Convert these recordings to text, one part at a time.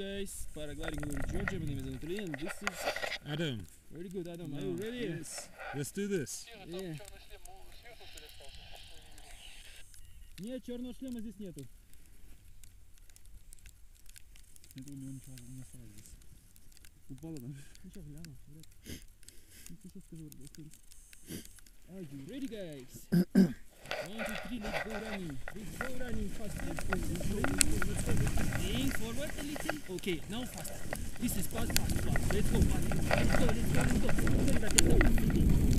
guys, paragliding with Georgia. My name is Anatoly and this is Adam, very good. Adam, are you ready? Yes. Let's do this. Yeah. Нет, черного шлема здесь нету. Это у него ничего не осталось здесь. Упало там. Ну сейчас гляну, вряд. Ну что скажу, Аргентин? Are you ready, guys? One, two, three, let's go running. Let's fast. Let's go, let's let's go, let's go. Lean forward a little. Okay, now fast. This is fast, fast, fast. Let's go, fast. Let's go, let's go, let's go. Sorry, but let's go.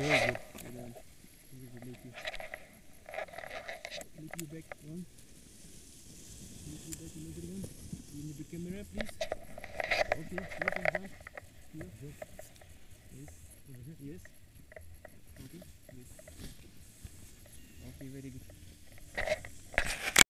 very good. And then, this will make you, make back one. Make you back another one. You need the camera, please. Okay, you can jump. Here, yes. Yes. Yes. Okay, yes. Okay, very good.